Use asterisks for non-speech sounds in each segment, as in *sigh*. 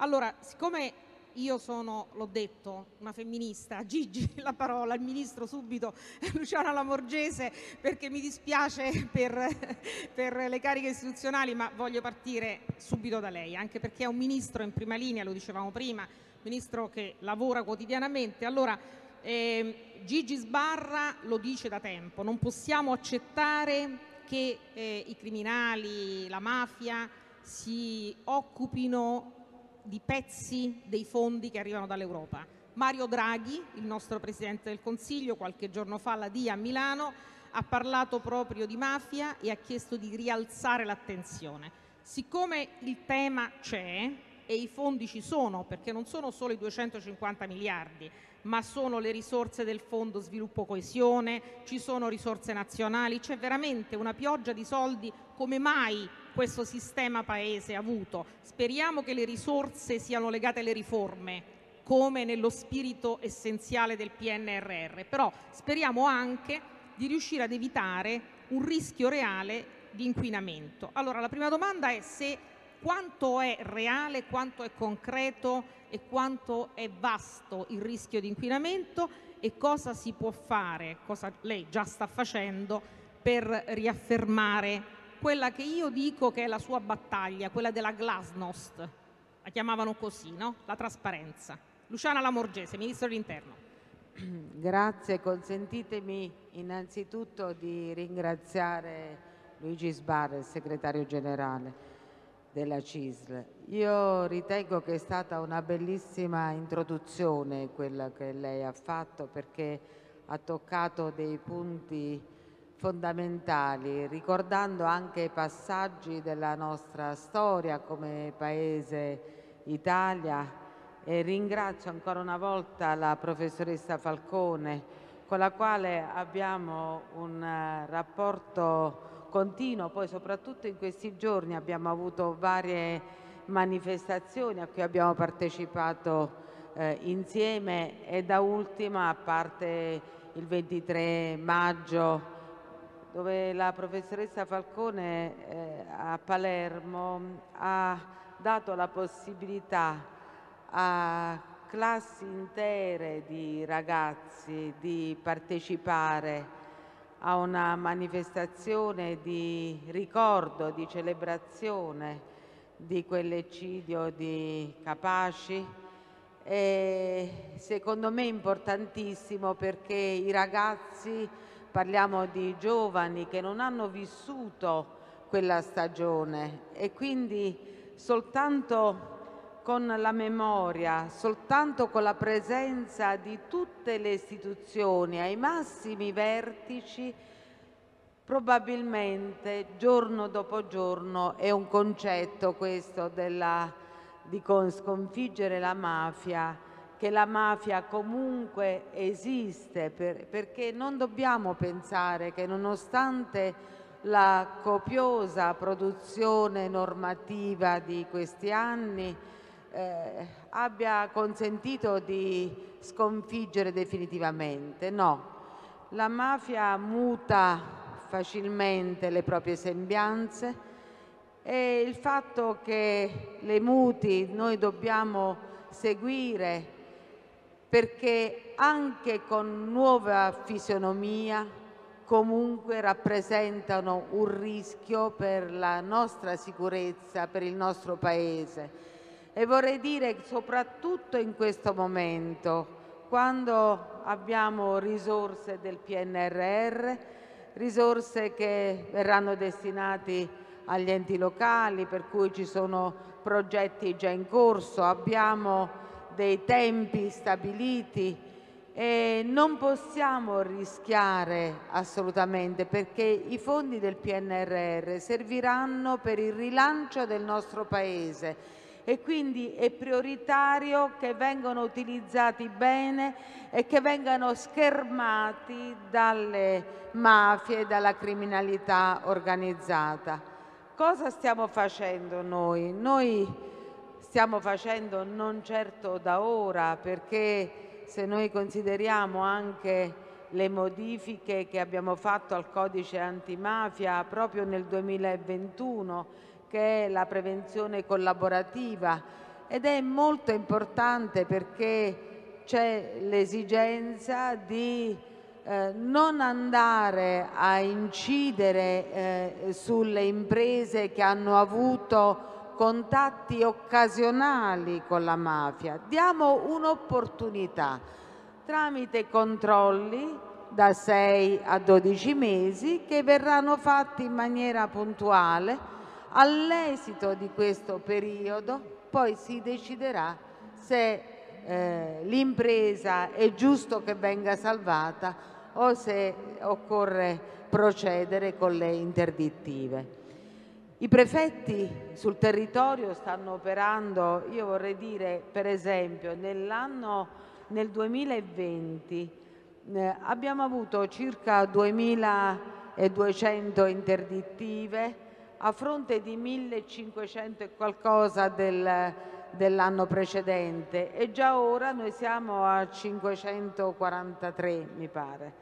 Allora, siccome io sono, l'ho detto, una femminista, Gigi *laughs* la parola, il ministro subito, *laughs* Luciana Lamorgese, perché mi dispiace *laughs* per, per le cariche istituzionali, ma voglio partire subito da lei, anche perché è un ministro in prima linea, lo dicevamo prima, ministro che lavora quotidianamente. Allora, eh, Gigi Sbarra lo dice da tempo, non possiamo accettare che eh, i criminali, la mafia si occupino di pezzi dei fondi che arrivano dall'Europa. Mario Draghi, il nostro Presidente del Consiglio, qualche giorno fa alla DIA a Milano, ha parlato proprio di mafia e ha chiesto di rialzare l'attenzione. Siccome il tema c'è e i fondi ci sono, perché non sono solo i 250 miliardi, ma sono le risorse del Fondo sviluppo coesione, ci sono risorse nazionali, c'è veramente una pioggia di soldi come mai questo sistema Paese ha avuto. Speriamo che le risorse siano legate alle riforme, come nello spirito essenziale del PNRR, però speriamo anche di riuscire ad evitare un rischio reale di inquinamento. Allora, la prima domanda è se quanto è reale, quanto è concreto e quanto è vasto il rischio di inquinamento e cosa si può fare, cosa lei già sta facendo per riaffermare quella che io dico che è la sua battaglia, quella della glasnost, la chiamavano così, no? la trasparenza. Luciana Lamorgese, Ministro dell'Interno. *clears throat* Grazie, consentitemi innanzitutto di ringraziare Luigi Sbarra, il segretario generale della CISL. Io ritengo che è stata una bellissima introduzione quella che lei ha fatto perché ha toccato dei punti fondamentali, ricordando anche i passaggi della nostra storia come Paese Italia. E ringrazio ancora una volta la professoressa Falcone con la quale abbiamo un eh, rapporto continuo, poi soprattutto in questi giorni abbiamo avuto varie manifestazioni a cui abbiamo partecipato eh, insieme. E da ultima, a parte il 23 maggio, dove la professoressa Falcone eh, a Palermo ha dato la possibilità a classi intere di ragazzi di partecipare a una manifestazione di ricordo, di celebrazione di quell'eccidio di Capaci. E secondo me importantissimo perché i ragazzi, parliamo di giovani che non hanno vissuto quella stagione e quindi soltanto con la memoria, soltanto con la presenza di tutte le istituzioni ai massimi vertici, probabilmente giorno dopo giorno è un concetto questo della, di sconfiggere la mafia, che la mafia comunque esiste, per, perché non dobbiamo pensare che nonostante la copiosa produzione normativa di questi anni, eh, abbia consentito di sconfiggere definitivamente. No, la mafia muta facilmente le proprie sembianze e il fatto che le muti noi dobbiamo seguire perché anche con nuova fisionomia comunque rappresentano un rischio per la nostra sicurezza, per il nostro Paese. E vorrei dire soprattutto in questo momento, quando abbiamo risorse del PNRR, risorse che verranno destinate agli enti locali, per cui ci sono progetti già in corso, abbiamo dei tempi stabiliti e non possiamo rischiare assolutamente perché i fondi del PNRR serviranno per il rilancio del nostro Paese e quindi è prioritario che vengano utilizzati bene e che vengano schermati dalle mafie e dalla criminalità organizzata. Cosa stiamo facendo noi? Noi stiamo facendo non certo da ora perché se noi consideriamo anche le modifiche che abbiamo fatto al codice antimafia proprio nel 2021 che è la prevenzione collaborativa ed è molto importante perché c'è l'esigenza di eh, non andare a incidere eh, sulle imprese che hanno avuto contatti occasionali con la mafia. Diamo un'opportunità tramite controlli da 6 a 12 mesi che verranno fatti in maniera puntuale. All'esito di questo periodo poi si deciderà se eh, l'impresa è giusto che venga salvata o se occorre procedere con le interdittive. I prefetti sul territorio stanno operando, io vorrei dire per esempio nell'anno nel 2020 eh, abbiamo avuto circa 2200 interdittive a fronte di 1500 e qualcosa del, dell'anno precedente e già ora noi siamo a 543 mi pare.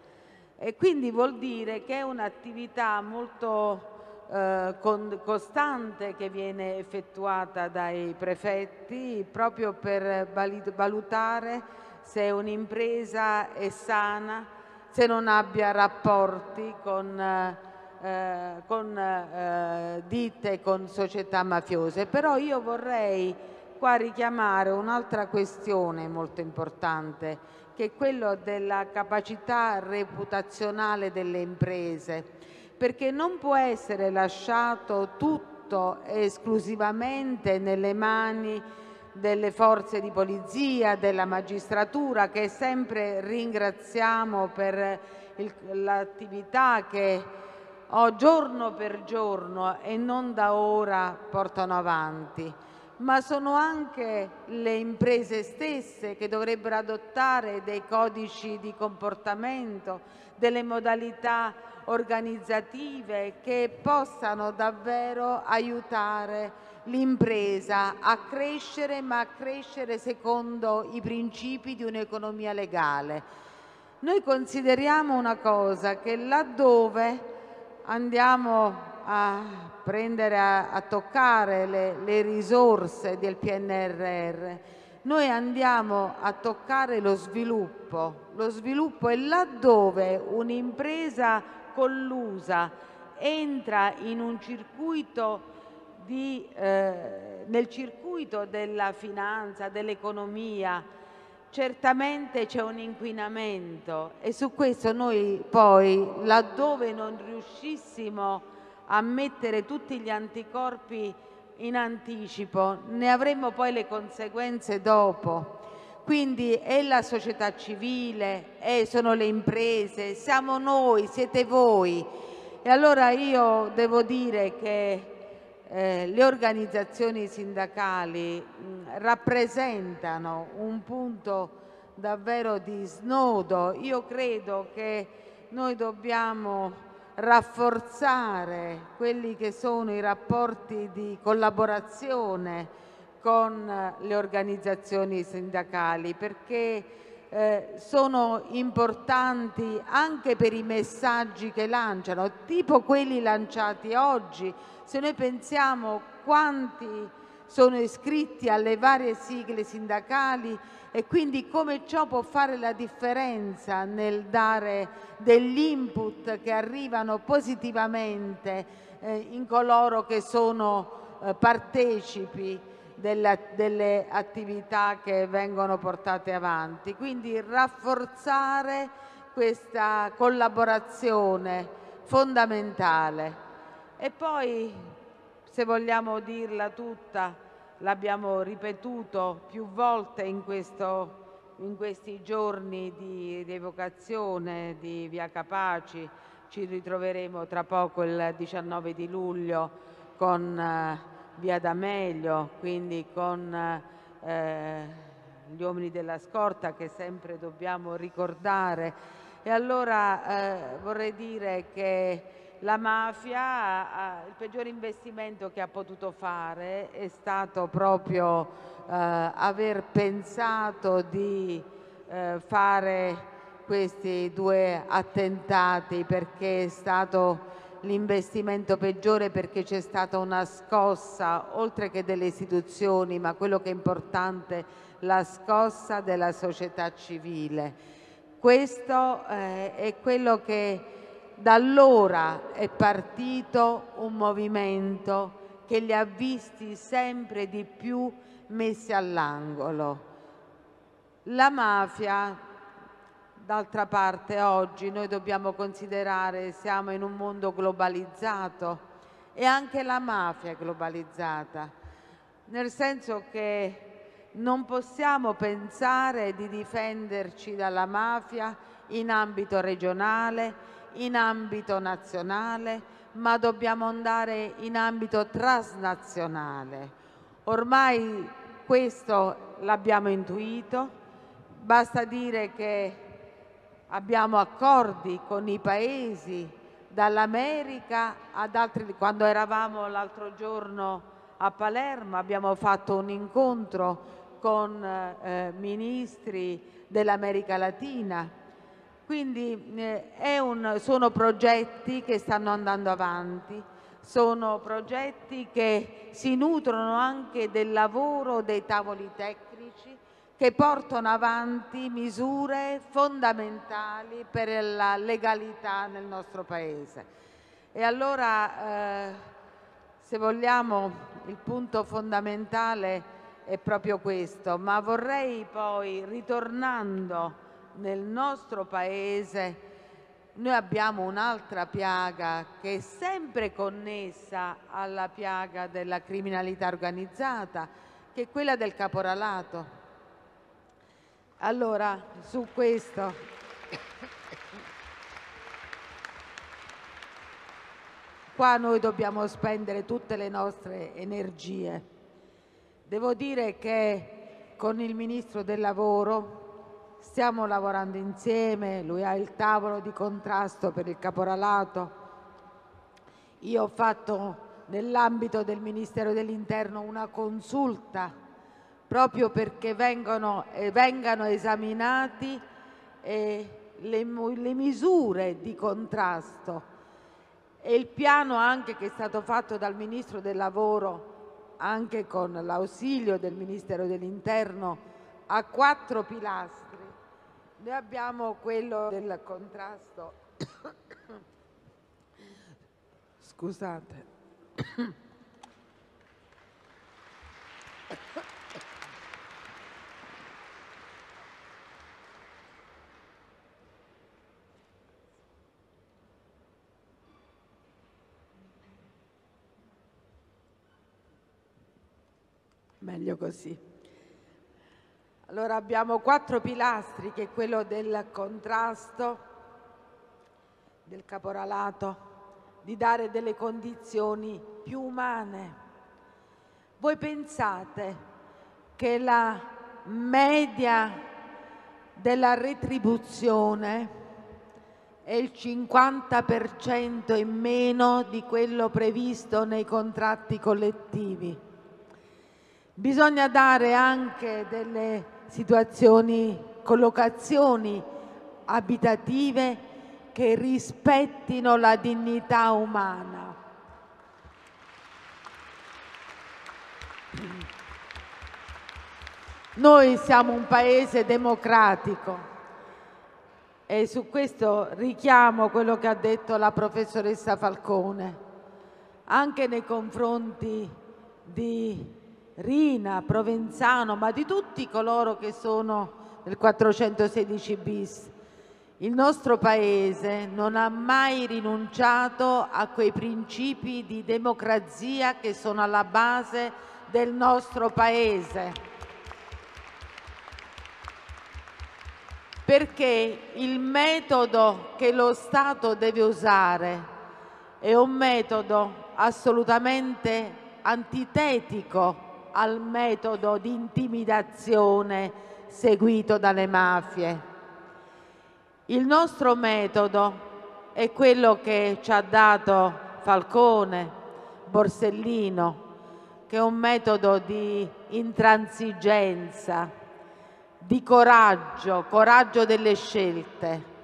E quindi vuol dire che è un'attività molto eh, con, costante che viene effettuata dai prefetti proprio per valutare se un'impresa è sana, se non abbia rapporti con, eh, con eh, ditte, con società mafiose. Però io vorrei qua richiamare un'altra questione molto importante che è quello della capacità reputazionale delle imprese, perché non può essere lasciato tutto esclusivamente nelle mani delle forze di polizia, della magistratura, che sempre ringraziamo per l'attività che oh, giorno per giorno e non da ora portano avanti. Ma sono anche le imprese stesse che dovrebbero adottare dei codici di comportamento, delle modalità organizzative che possano davvero aiutare l'impresa a crescere, ma a crescere secondo i principi di un'economia legale. Noi consideriamo una cosa, che laddove andiamo a prendere a, a toccare le, le risorse del PNRR, noi andiamo a toccare lo sviluppo. Lo sviluppo è laddove un'impresa collusa entra circuito di, eh, nel circuito della finanza, dell'economia, certamente c'è un inquinamento e su questo noi poi, laddove non riuscissimo a mettere tutti gli anticorpi in anticipo, ne avremo poi le conseguenze dopo. Quindi è la società civile, è, sono le imprese, siamo noi, siete voi. E allora io devo dire che eh, le organizzazioni sindacali mh, rappresentano un punto davvero di snodo. Io credo che noi dobbiamo rafforzare quelli che sono i rapporti di collaborazione con le organizzazioni sindacali perché eh, sono importanti anche per i messaggi che lanciano, tipo quelli lanciati oggi. Se noi pensiamo quanti sono iscritti alle varie sigle sindacali e quindi come ciò può fare la differenza nel dare degli input che arrivano positivamente eh, in coloro che sono eh, partecipi delle, delle attività che vengono portate avanti. Quindi rafforzare questa collaborazione fondamentale. E poi, se vogliamo dirla tutta, l'abbiamo ripetuto più volte in, questo, in questi giorni di rievocazione di Via Capaci, ci ritroveremo tra poco il 19 di luglio con eh, Via D'Amelio, quindi con eh, gli uomini della scorta che sempre dobbiamo ricordare. E allora eh, vorrei dire che la mafia, il peggior investimento che ha potuto fare è stato proprio eh, aver pensato di eh, fare questi due attentati perché è stato l'investimento peggiore perché c'è stata una scossa, oltre che delle istituzioni, ma quello che è importante, la scossa della società civile. Questo eh, è quello che da allora è partito un movimento che li ha visti sempre di più messi all'angolo. La mafia D'altra parte oggi noi dobbiamo considerare siamo in un mondo globalizzato e anche la mafia è globalizzata, nel senso che non possiamo pensare di difenderci dalla mafia in ambito regionale, in ambito nazionale, ma dobbiamo andare in ambito transnazionale. Ormai questo l'abbiamo intuito, basta dire che abbiamo accordi con i paesi dall'America ad altri. Quando eravamo l'altro giorno a Palermo abbiamo fatto un incontro con eh, ministri dell'America Latina. Quindi eh, un, sono progetti che stanno andando avanti, sono progetti che si nutrono anche del lavoro dei tavoli tecnici che portano avanti misure fondamentali per la legalità nel nostro Paese. E allora, eh, se vogliamo, il punto fondamentale è proprio questo, ma vorrei poi, ritornando nel nostro Paese, noi abbiamo un'altra piaga che è sempre connessa alla piaga della criminalità organizzata, che è quella del caporalato. Allora, su questo qua noi dobbiamo spendere tutte le nostre energie. Devo dire che con il Ministro del Lavoro stiamo lavorando insieme, lui ha il tavolo di contrasto per il caporalato, io ho fatto nell'ambito del Ministero dell'Interno una consulta proprio perché vengono, eh, vengano esaminati eh, le, le misure di contrasto e il piano anche che è stato fatto dal Ministro del Lavoro anche con l'ausilio del Ministero dell'Interno a quattro pilastri. Noi abbiamo quello del contrasto. Scusate. Meglio così. Allora abbiamo quattro pilastri che è quello del contrasto, del caporalato, di dare delle condizioni più umane. Voi pensate che la media della retribuzione è il 50% in meno di quello previsto nei contratti collettivi. Bisogna dare anche delle situazioni, collocazioni abitative che rispettino la dignità umana. Noi siamo un paese democratico e su questo richiamo quello che ha detto la professoressa Falcone, anche nei confronti di Rina, Provenzano, ma di tutti coloro che sono nel 416 bis. Il nostro Paese non ha mai rinunciato a quei principi di democrazia che sono alla base del nostro Paese. Perché il metodo che lo Stato deve usare è un metodo assolutamente antitetico al metodo di intimidazione seguito dalle mafie. Il nostro metodo è quello che ci ha dato Falcone, Borsellino, che è un metodo di intransigenza, di coraggio, coraggio delle scelte.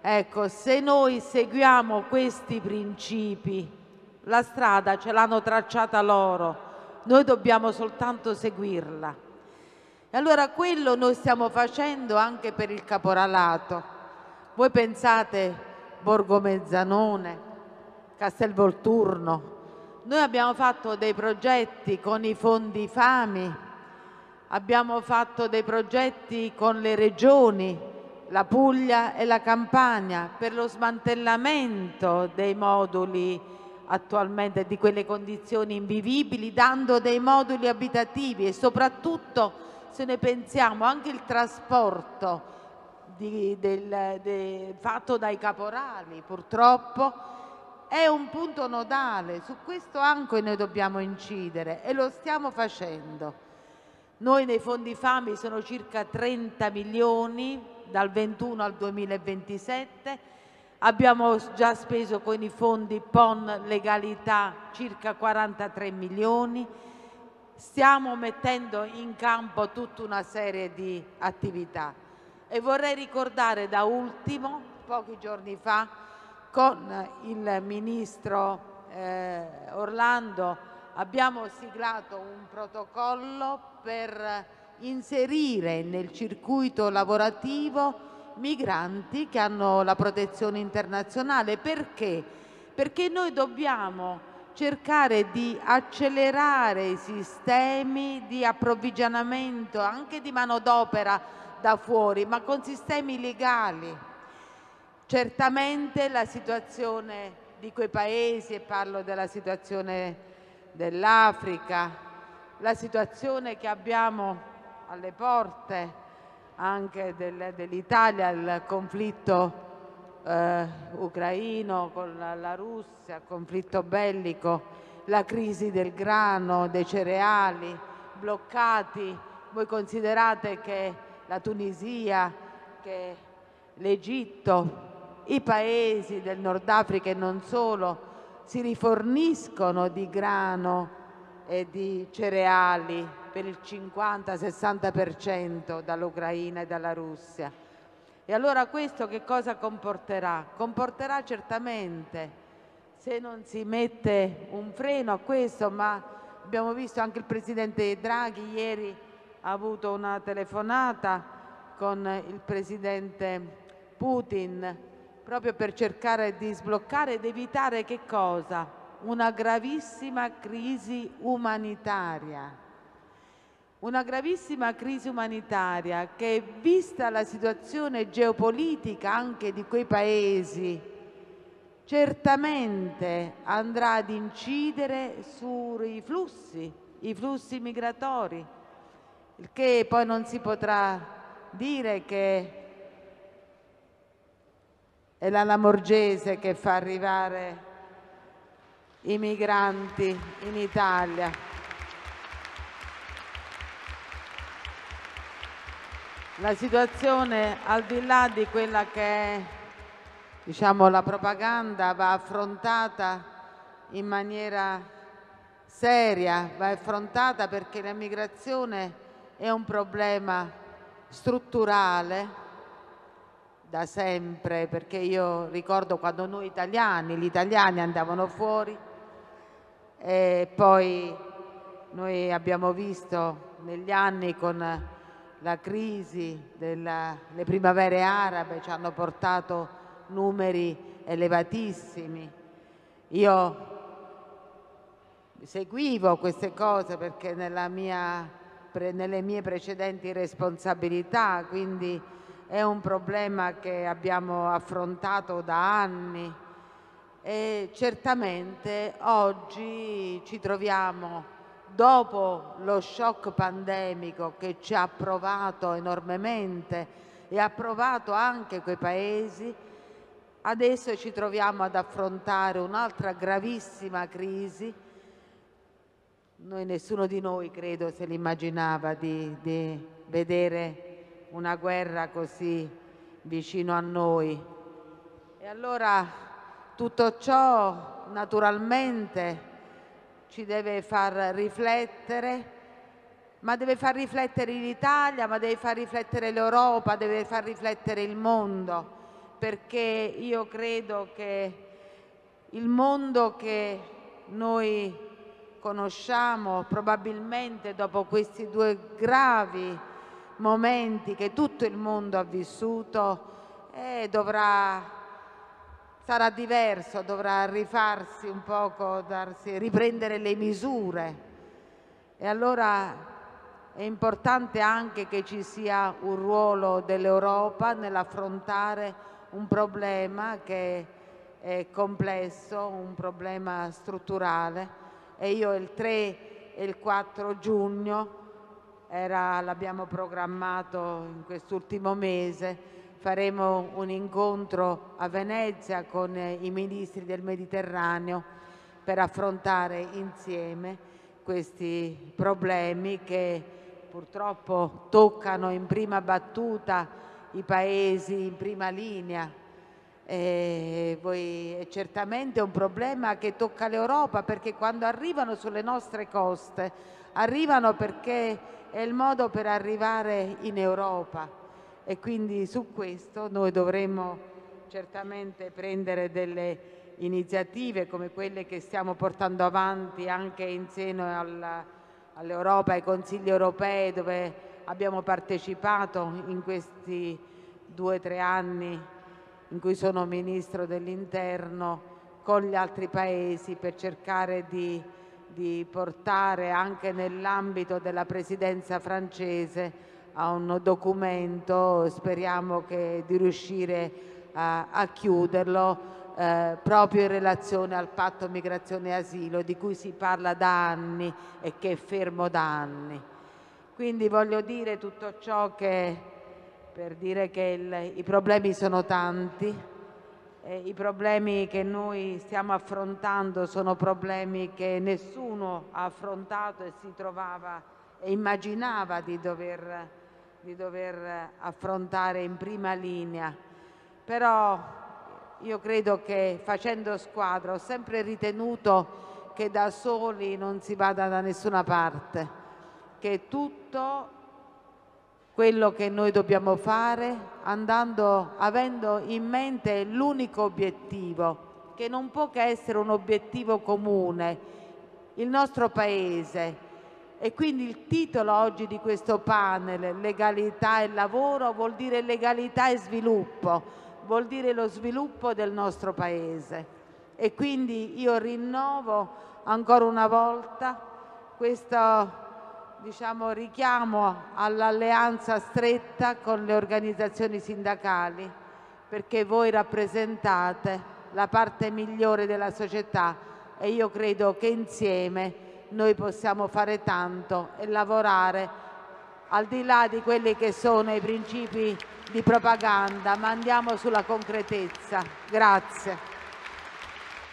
Ecco, se noi seguiamo questi principi, la strada ce l'hanno tracciata loro, noi dobbiamo soltanto seguirla. E allora quello noi stiamo facendo anche per il caporalato. Voi pensate Borgo Mezzanone, Castelvolturno, noi abbiamo fatto dei progetti con i fondi FAMI, abbiamo fatto dei progetti con le regioni, la Puglia e la Campania, per lo smantellamento dei moduli attualmente di quelle condizioni invivibili, dando dei moduli abitativi e soprattutto se ne pensiamo anche il trasporto di, del, de, fatto dai caporali purtroppo è un punto nodale, su questo anche noi dobbiamo incidere e lo stiamo facendo. Noi nei fondi FAMI sono circa 30 milioni dal 21 al 2027, abbiamo già speso con i fondi PON legalità circa 43 milioni, stiamo mettendo in campo tutta una serie di attività. E vorrei ricordare da ultimo, pochi giorni fa, con il Ministro eh, Orlando abbiamo siglato un protocollo per inserire nel circuito lavorativo migranti che hanno la protezione internazionale. Perché? Perché noi dobbiamo cercare di accelerare i sistemi di approvvigionamento anche di manodopera da fuori, ma con sistemi legali. Certamente la situazione di quei paesi, e parlo della situazione dell'Africa, la situazione che abbiamo alle porte anche del, dell'Italia, il conflitto eh, ucraino con la, la Russia, il conflitto bellico, la crisi del grano, dei cereali, bloccati. Voi considerate che la Tunisia, che l'Egitto, i paesi del Nord Africa e non solo si riforniscono di grano e di cereali per il 50-60% dall'Ucraina e dalla Russia. E allora questo che cosa comporterà? Comporterà certamente, se non si mette un freno a questo, ma abbiamo visto anche il Presidente Draghi ieri ha avuto una telefonata con il Presidente Putin proprio per cercare di sbloccare ed evitare che cosa? Una gravissima crisi umanitaria una gravissima crisi umanitaria che, vista la situazione geopolitica anche di quei paesi, certamente andrà ad incidere sui flussi, i flussi migratori, il che poi non si potrà dire che è la Lamorgese che fa arrivare i migranti in Italia. La situazione, al di là di quella che è diciamo, la propaganda, va affrontata in maniera seria, va affrontata perché l'immigrazione è un problema strutturale da sempre, perché io ricordo quando noi italiani, gli italiani andavano fuori e poi noi abbiamo visto negli anni con la crisi delle primavere arabe ci hanno portato numeri elevatissimi. Io seguivo queste cose perché mia, nelle mie precedenti responsabilità, quindi è un problema che abbiamo affrontato da anni e certamente oggi ci troviamo dopo lo shock pandemico che ci ha provato enormemente e ha provato anche quei paesi, adesso ci troviamo ad affrontare un'altra gravissima crisi. Noi, nessuno di noi credo se l'immaginava di, di vedere una guerra così vicino a noi. E allora tutto ciò naturalmente ci deve far riflettere, ma deve far riflettere l'Italia, ma deve far riflettere l'Europa, deve far riflettere il mondo, perché io credo che il mondo che noi conosciamo probabilmente dopo questi due gravi momenti che tutto il mondo ha vissuto eh, dovrà, sarà diverso, dovrà rifarsi un poco, darsi, riprendere le misure. E allora è importante anche che ci sia un ruolo dell'Europa nell'affrontare un problema che è complesso, un problema strutturale. E io il 3 e il 4 giugno l'abbiamo programmato in quest'ultimo mese, faremo un incontro a Venezia con i ministri del Mediterraneo per affrontare insieme questi problemi che purtroppo toccano in prima battuta i paesi in prima linea. E voi, è certamente un problema che tocca l'Europa perché quando arrivano sulle nostre coste arrivano perché è il modo per arrivare in Europa e quindi su questo noi dovremmo certamente prendere delle iniziative come quelle che stiamo portando avanti anche in seno all'Europa, ai consigli europei dove abbiamo partecipato in questi due o tre anni in cui sono Ministro dell'Interno con gli altri Paesi per cercare di, di portare anche nell'ambito della Presidenza francese a un documento, speriamo che, di riuscire a, a chiuderlo, eh, proprio in relazione al patto migrazione e asilo di cui si parla da anni e che è fermo da anni. Quindi voglio dire tutto ciò che per dire che il, i problemi sono tanti, eh, i problemi che noi stiamo affrontando sono problemi che nessuno ha affrontato e si trovava e immaginava di dover, di dover affrontare in prima linea. Però io credo che facendo squadra ho sempre ritenuto che da soli non si vada da nessuna parte, che tutto quello che noi dobbiamo fare andando, avendo in mente l'unico obiettivo, che non può che essere un obiettivo comune, il nostro Paese. E quindi il titolo oggi di questo panel, legalità e lavoro, vuol dire legalità e sviluppo vuol dire lo sviluppo del nostro Paese. E quindi io rinnovo ancora una volta questo diciamo, richiamo all'alleanza stretta con le organizzazioni sindacali perché voi rappresentate la parte migliore della società e io credo che insieme noi possiamo fare tanto e lavorare al di là di quelli che sono i principi di propaganda, ma andiamo sulla concretezza. Grazie.